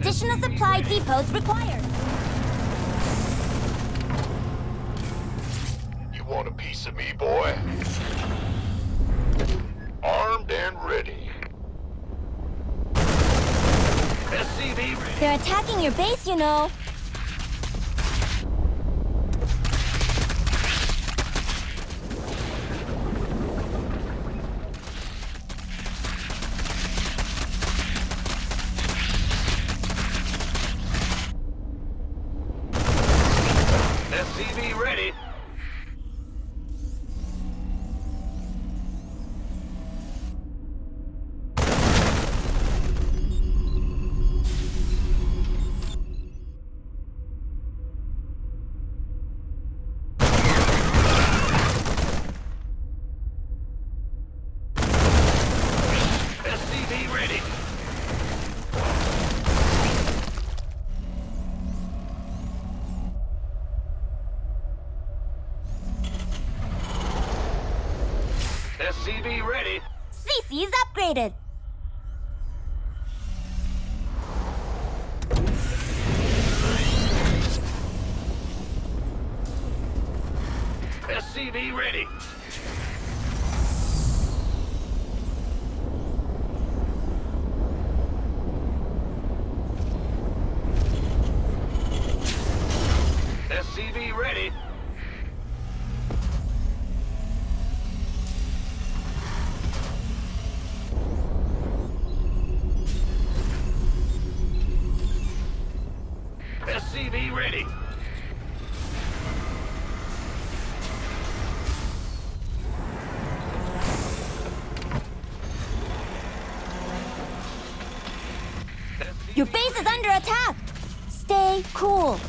Additional supply depots required. You want a piece of me, boy? Armed and ready. SCV ready. They're attacking your base, you know. UAV ready. cool.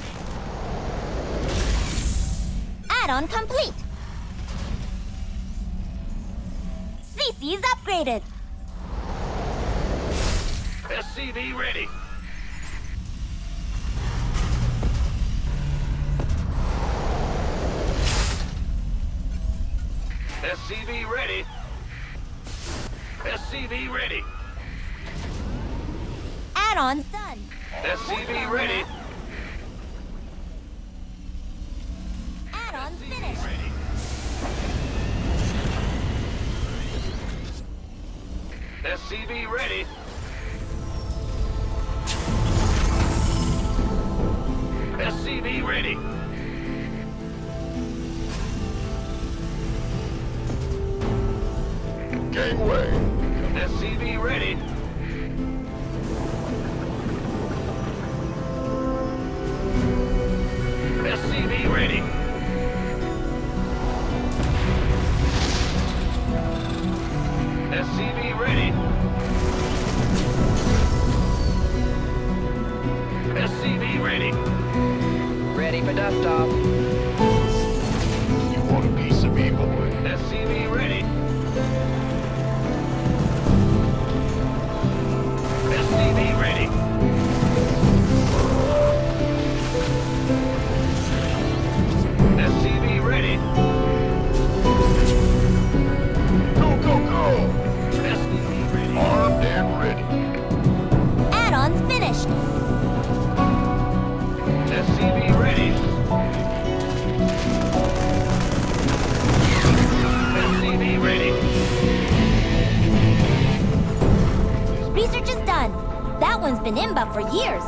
been IMBA for years.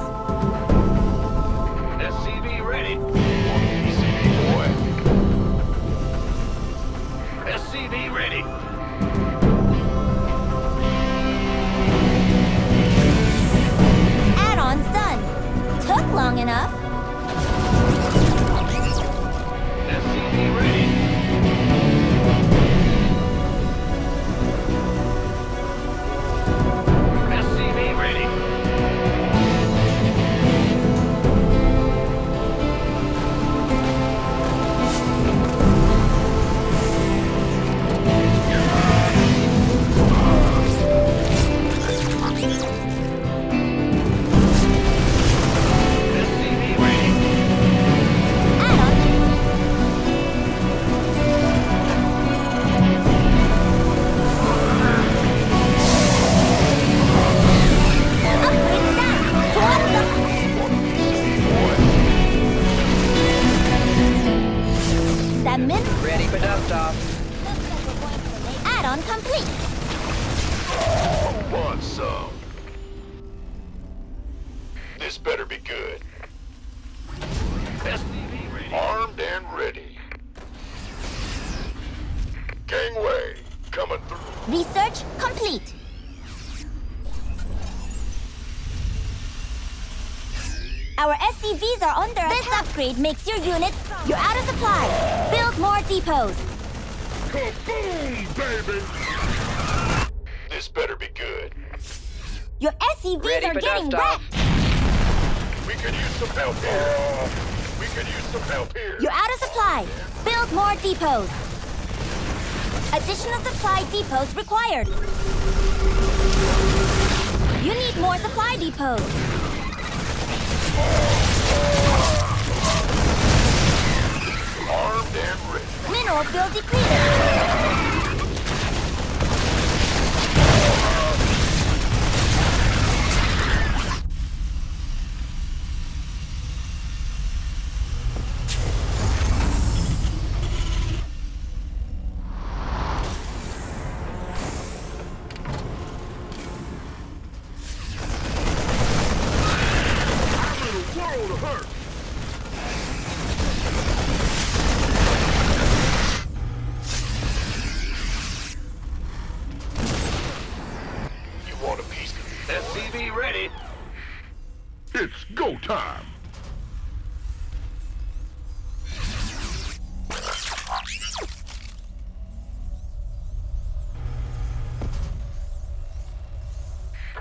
SCV ready. SCV. SCV ready. Add-on's done. Took long enough. Complete. Want some? This better be good. SCV ready. Armed and ready. Gangway coming through. Research complete. Our SCVs are under this attack. upgrade makes your units... You're out of supply. Build more depots. Kaboom, baby! This better be good. Your SCVs Ready are getting wrecked. We could use some help here. We could use some help here. You're out of supply. Build more depots. Additional supply depots required. You need more supply depots. Armed and ready. Mineral field depleted. Time.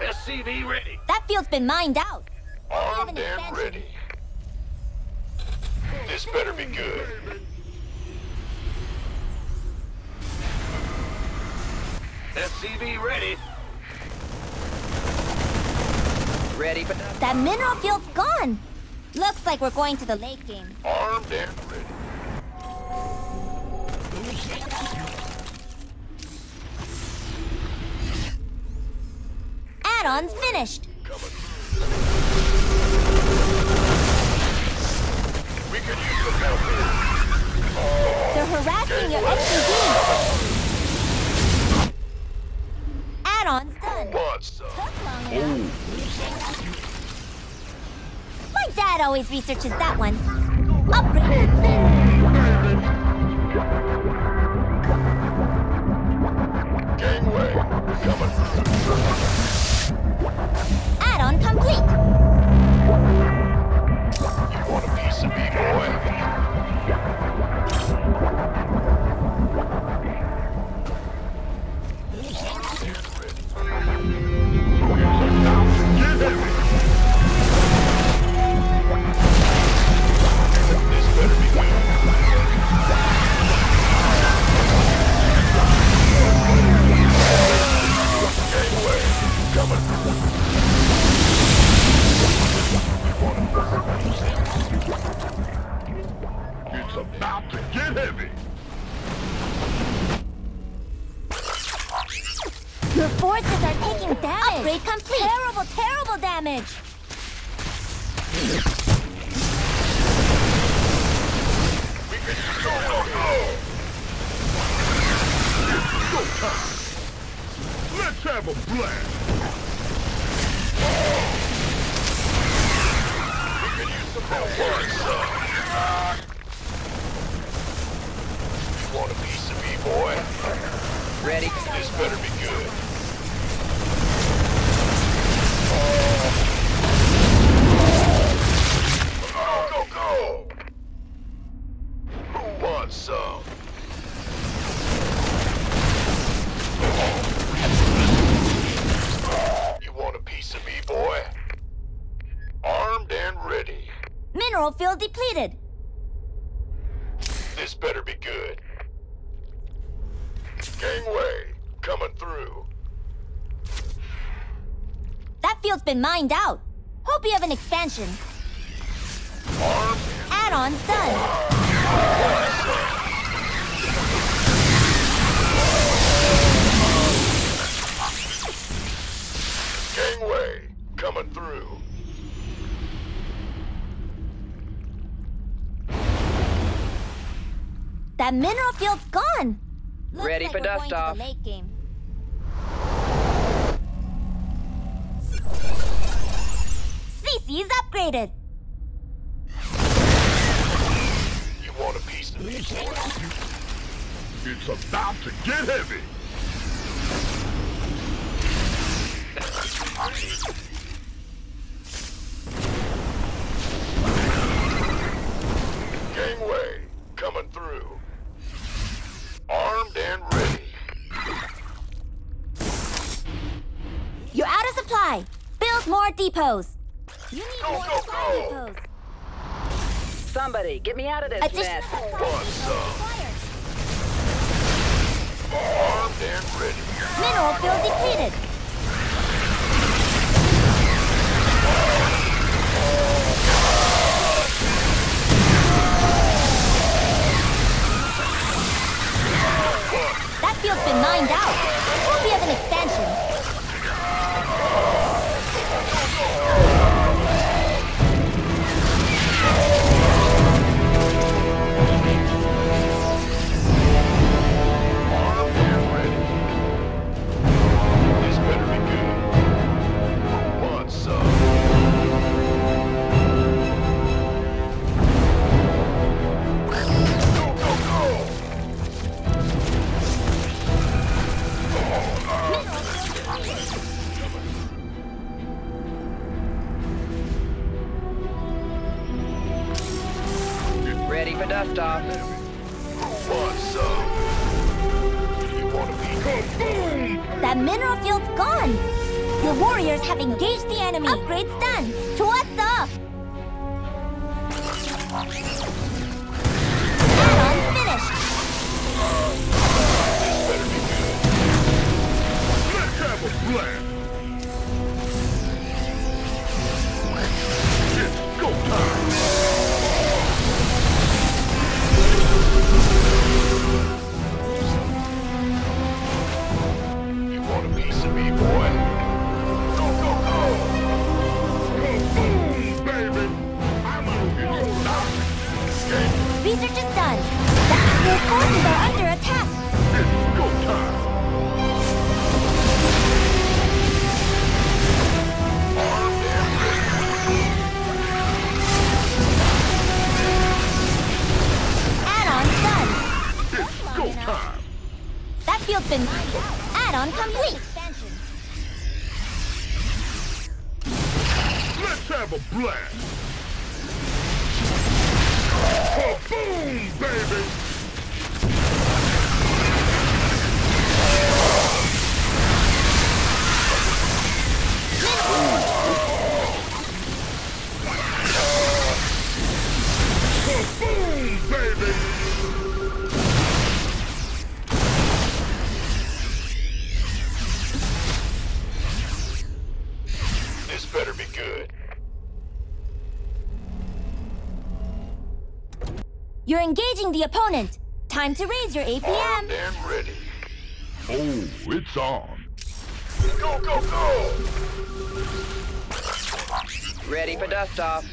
SCV ready. That field's been mined out. Armed an and ready. This better be good. SCV ready. Ready for dust. That mineral field's gone. Looks like we're going to the late game. Armed and ready. Add-ons finished. Coming. We could use some help here. They're harassing your SCV. Add-ons Took. My dad always researches that one. Ready. This better be good. Been mined out. Hope you have an expansion. Add-ons done. Gangway, coming through. That mineral field's gone. Looks Ready like for dust to the off. Late game. CC is upgraded. You want a piece of me. It's about to get heavy. Gangway, coming through. Armed and ready. You're out of supply. Build more depots. You need Go, more go, supply go. depots. Somebody, get me out of this Additional mess. supply What's depots up? required. Armed and ready. Mineral field depleted. That field's been mined out. Hope you have an Ready for dust off. Who wants some? You want a piece? Kaboom! That mineral field's gone. Your warriors have engaged the enemy. Upgrades done. To what's up? Add-ons finished. This better be good. Let's have a blast. Done. Forces are under attack. It's go time. Add-ons done. It's go time. That field's been. Add-on complete. Let's have a blast. Engaging the opponent. Time to raise your Armed APM. and ready. Oh, it's on. Go, go, go! Ready for dust off.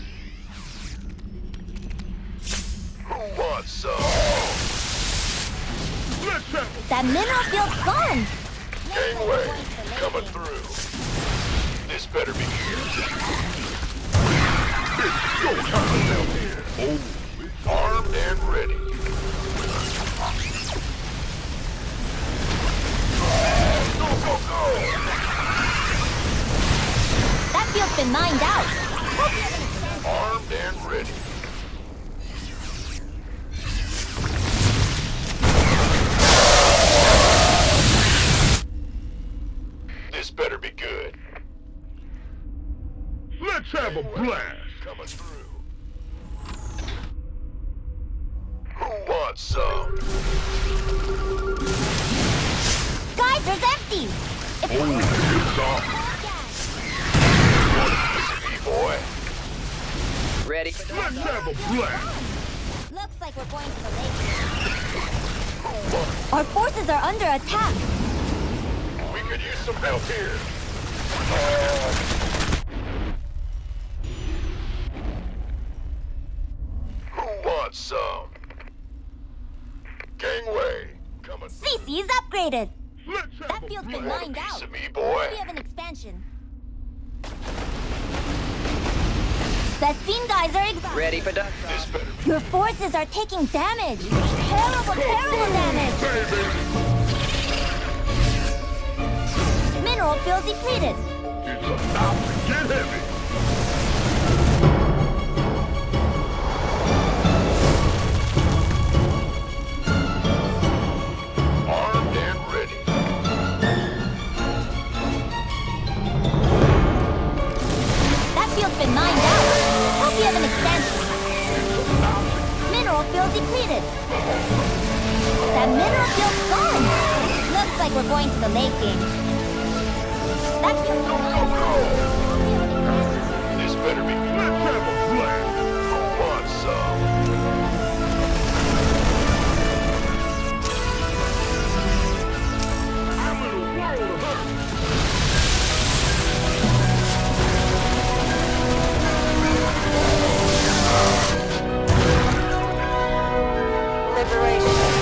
Who wants some? Let's have That mineral field's gone. Gangway, coming through. This better be good. It's go time down here. Oh, it's Armed and ready. Go, go, go! That field's been mined out. Armed and ready. This better be good. Let's have a blast. Coming through. Who wants some? Geyser's empty. If Oh, it's on. Piece me, boy. Ready Let's have a blast. Looks like we're going to the lake. Our forces are under attack. We could use some help here. Who wants some? Gangway, coming. CC is upgraded. Let's That a field's been mined out. of me, boy. We have an expansion. Vespene geyser exhausted. Ready for dust This be Your forces are taking damage. Terrible, terrible damage. Baby! Mineral field depleted. It's about to get heavy. Mineral depleted. That mineral field's gone. Looks like we're going to the late game. That field's gone. This better be have a blast. Who wants some? I'm in a world of hurt.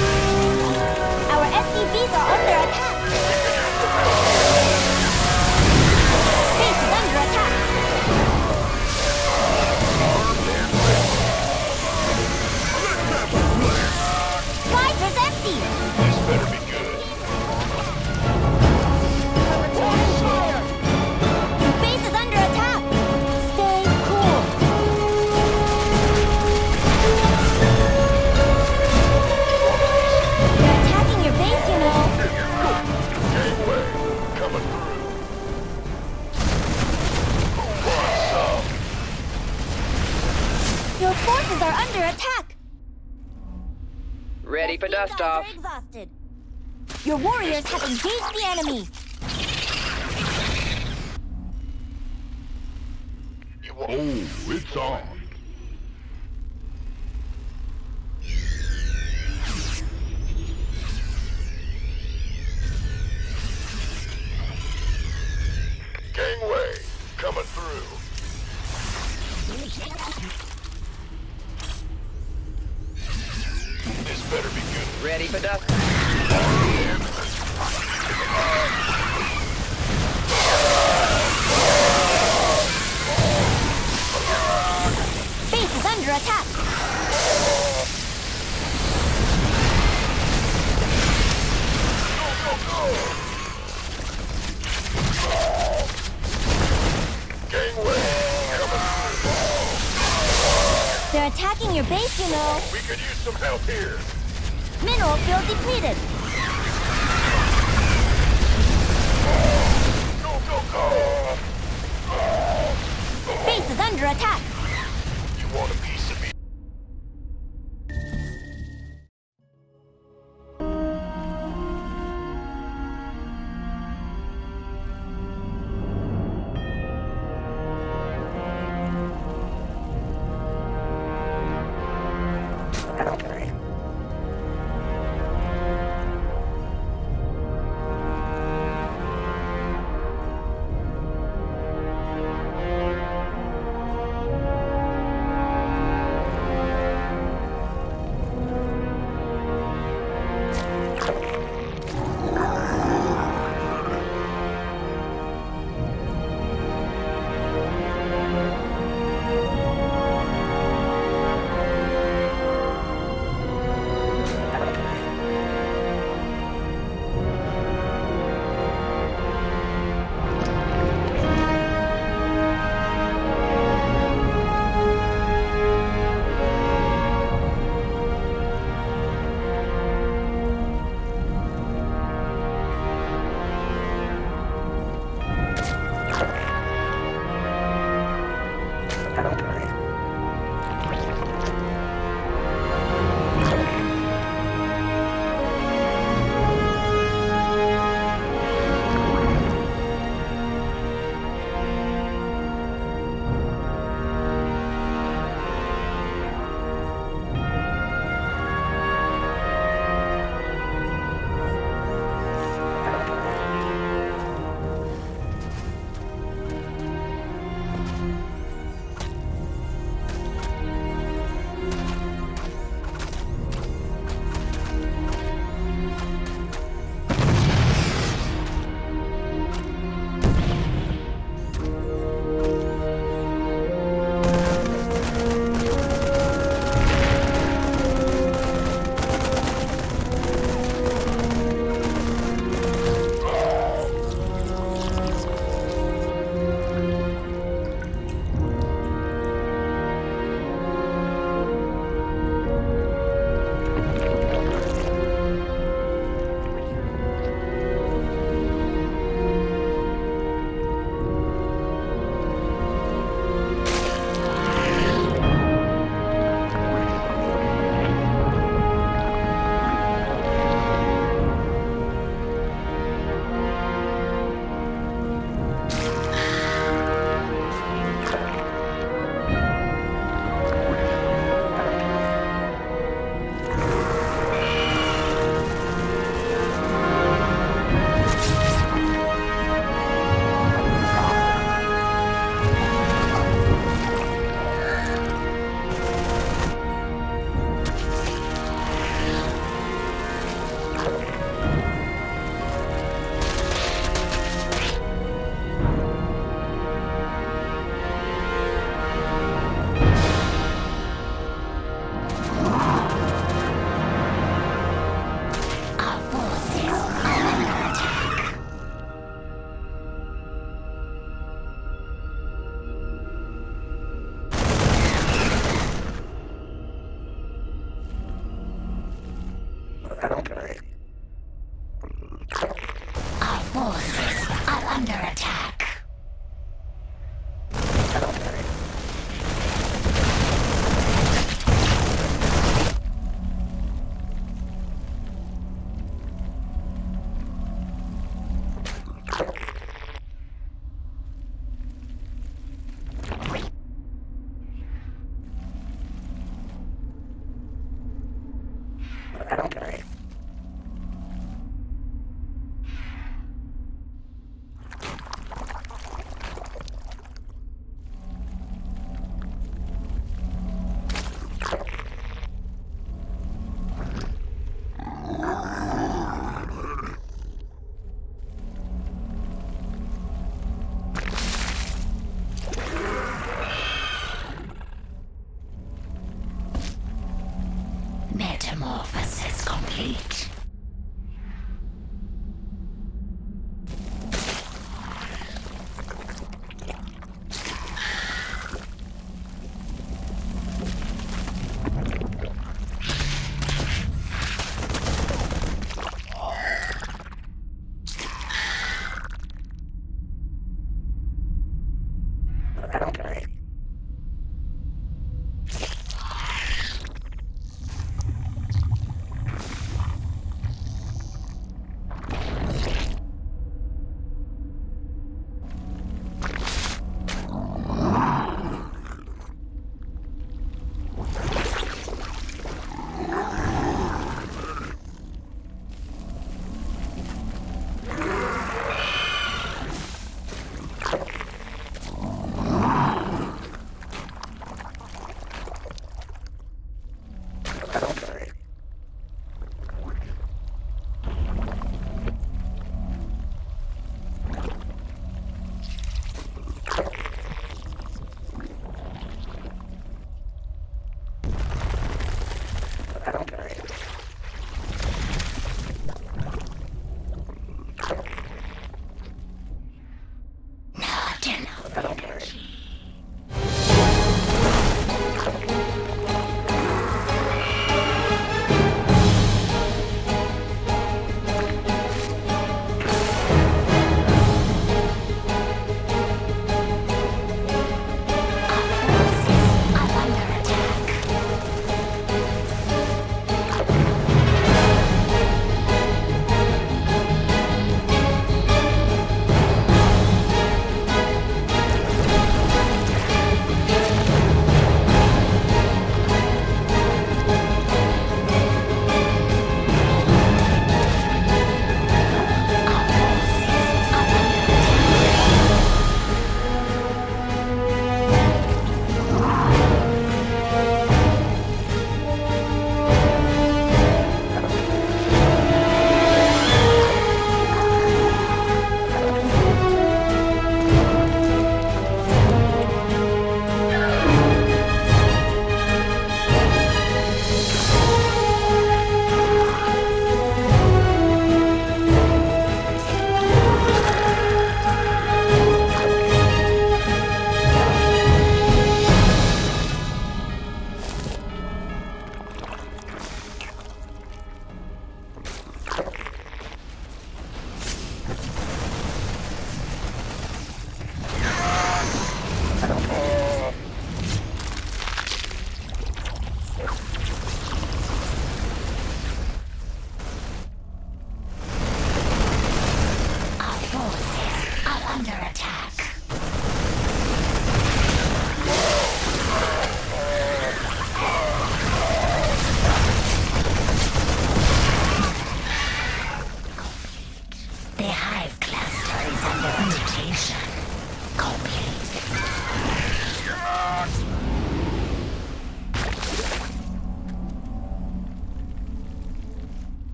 Forces are under attack. Ready for Vespene dust off. Exhausted. Your warriors have engaged the enemy. Oh, it's on. gangway coming through. Better be good. Ready for dust. Base is under attack. Gangway coming They're attacking your base, you know. We could use some help here. Mineral field depleted. Go, go, go! Base is under attack. You want a piece of me?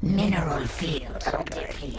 Mineral field depleted.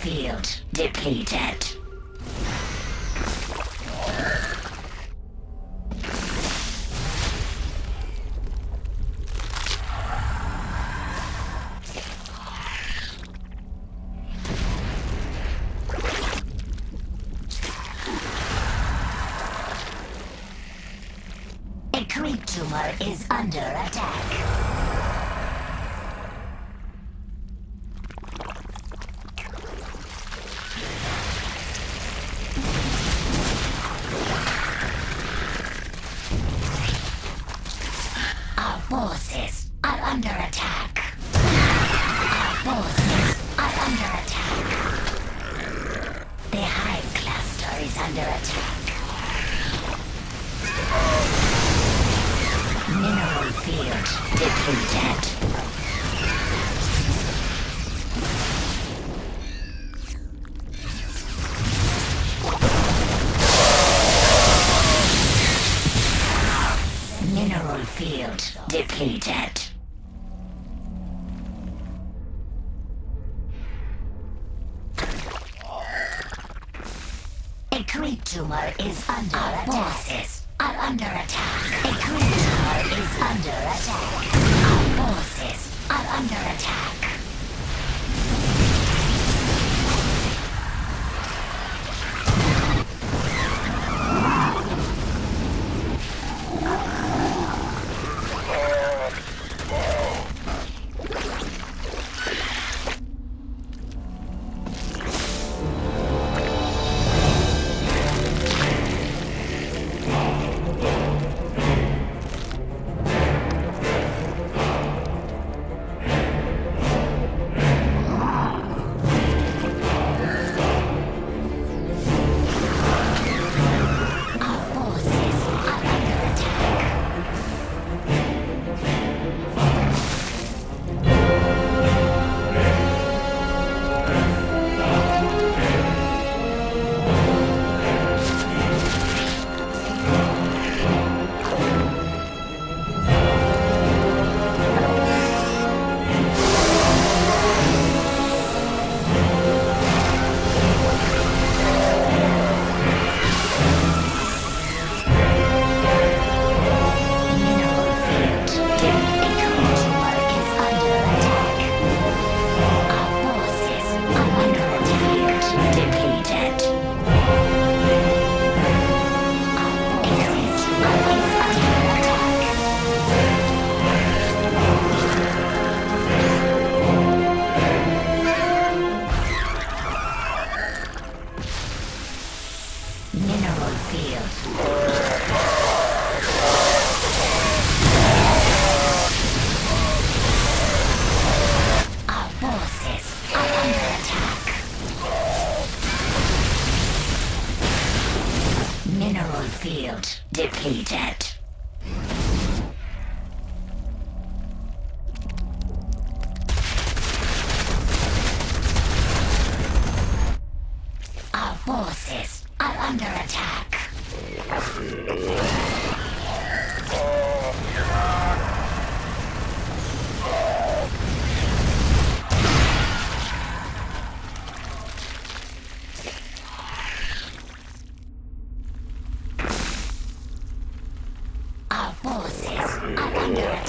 field depleted. Field depleted. A creep tumor is under Our attack. Bosses are under attack. A creep tumor is under attack. Our bosses are under attack.